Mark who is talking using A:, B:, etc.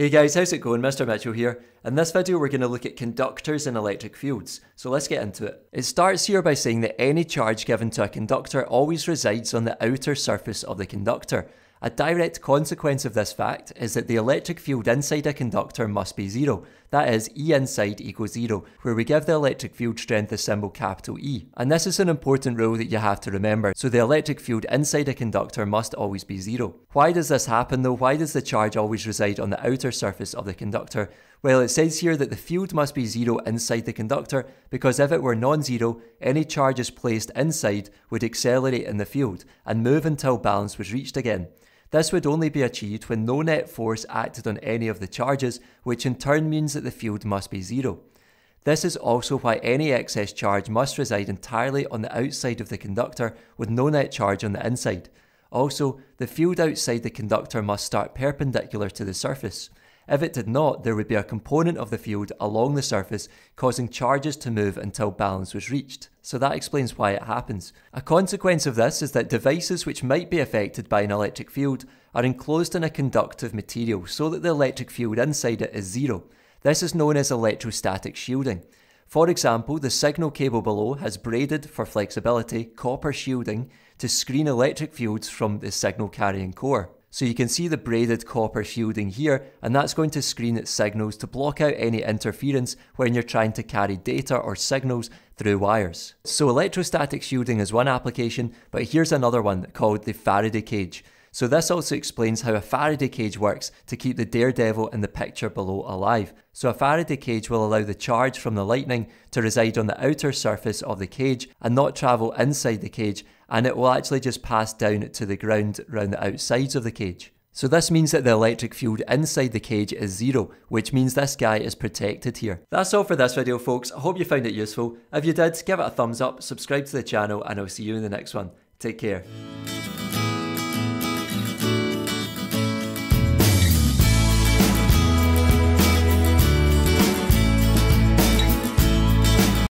A: Hey guys, how's it going? Mr. Mitchell here. In this video we're going to look at conductors and electric fields, so let's get into it. It starts here by saying that any charge given to a conductor always resides on the outer surface of the conductor, a direct consequence of this fact is that the electric field inside a conductor must be zero, that is, E inside equals zero, where we give the electric field strength the symbol capital E. And this is an important rule that you have to remember, so the electric field inside a conductor must always be zero. Why does this happen though? Why does the charge always reside on the outer surface of the conductor? Well, it says here that the field must be zero inside the conductor because if it were non-zero, any charges placed inside would accelerate in the field and move until balance was reached again. This would only be achieved when no net force acted on any of the charges, which in turn means that the field must be zero. This is also why any excess charge must reside entirely on the outside of the conductor with no net charge on the inside. Also, the field outside the conductor must start perpendicular to the surface. If it did not, there would be a component of the field along the surface causing charges to move until balance was reached. So that explains why it happens. A consequence of this is that devices which might be affected by an electric field are enclosed in a conductive material so that the electric field inside it is zero. This is known as electrostatic shielding. For example, the signal cable below has braided, for flexibility, copper shielding to screen electric fields from the signal carrying core. So you can see the braided copper shielding here, and that's going to screen signals to block out any interference when you're trying to carry data or signals through wires. So electrostatic shielding is one application, but here's another one called the Faraday cage. So this also explains how a Faraday cage works to keep the daredevil in the picture below alive. So a Faraday cage will allow the charge from the lightning to reside on the outer surface of the cage and not travel inside the cage and it will actually just pass down to the ground around the outsides of the cage. So this means that the electric field inside the cage is zero, which means this guy is protected here. That's all for this video folks, I hope you found it useful. If you did, give it a thumbs up, subscribe to the channel and I'll see you in the next one. Take care.